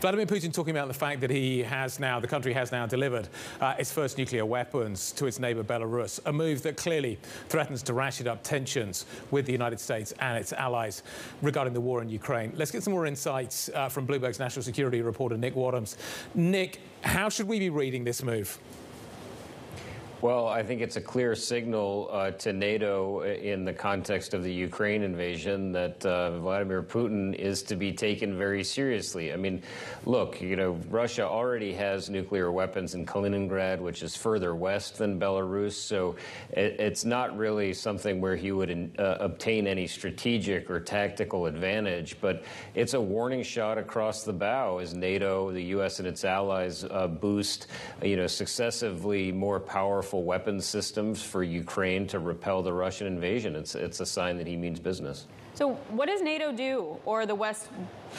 Vladimir Putin talking about the fact that he has now, the country has now delivered uh, its first nuclear weapons to its neighbor Belarus, a move that clearly threatens to ratchet up tensions with the United States and its allies regarding the war in Ukraine. Let's get some more insights uh, from Bloomberg's national security reporter, Nick Wadhams. Nick, how should we be reading this move? Well, I think it's a clear signal uh, to NATO in the context of the Ukraine invasion that uh, Vladimir Putin is to be taken very seriously. I mean, look, you know, Russia already has nuclear weapons in Kaliningrad, which is further west than Belarus, so it, it's not really something where he would in, uh, obtain any strategic or tactical advantage, but it's a warning shot across the bow as NATO, the U.S., and its allies uh, boost, you know, successively more powerful powerful weapons systems for Ukraine to repel the Russian invasion. It's, it's a sign that he means business. So, what does NATO do or the West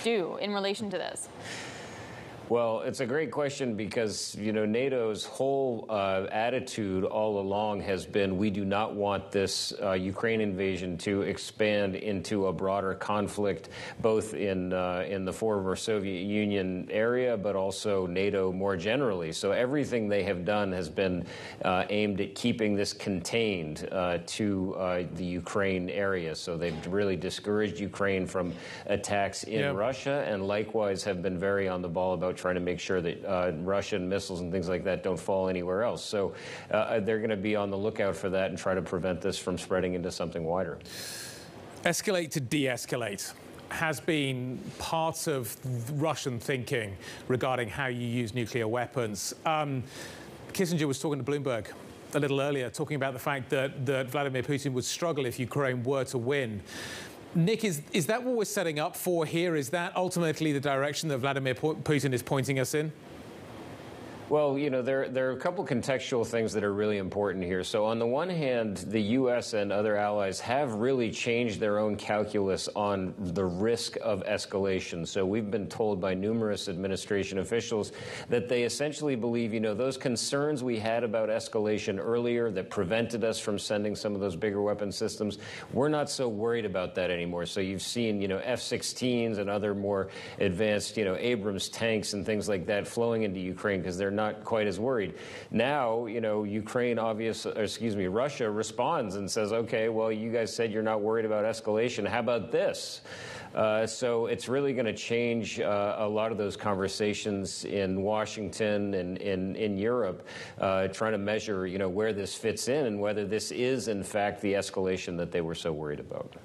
do in relation to this? Well, it's a great question because you know NATO's whole uh, attitude all along has been we do not want this uh, Ukraine invasion to expand into a broader conflict, both in uh, in the former Soviet Union area, but also NATO more generally. So everything they have done has been uh, aimed at keeping this contained uh, to uh, the Ukraine area. So they've really discouraged Ukraine from attacks in yep. Russia, and likewise have been very on the ball about trying to make sure that uh, Russian missiles and things like that don't fall anywhere else. So uh, they're going to be on the lookout for that and try to prevent this from spreading into something wider. Escalate to de escalate has been part of Russian thinking regarding how you use nuclear weapons. Um, Kissinger was talking to Bloomberg a little earlier, talking about the fact that, that Vladimir Putin would struggle if Ukraine were to win. Nick, is, is that what we're setting up for here? Is that ultimately the direction that Vladimir Putin is pointing us in? Well, you know, there, there are a couple contextual things that are really important here. So, on the one hand, the U.S. and other allies have really changed their own calculus on the risk of escalation. So, we've been told by numerous administration officials that they essentially believe, you know, those concerns we had about escalation earlier that prevented us from sending some of those bigger weapon systems, we're not so worried about that anymore. So, you've seen, you know, F 16s and other more advanced, you know, Abrams tanks and things like that flowing into Ukraine because they're not quite as worried. Now, you know, Ukraine, obvious, excuse me, Russia responds and says, okay, well, you guys said you're not worried about escalation. How about this? Uh, so it's really going to change uh, a lot of those conversations in Washington and in, in Europe, uh, trying to measure, you know, where this fits in and whether this is, in fact, the escalation that they were so worried about.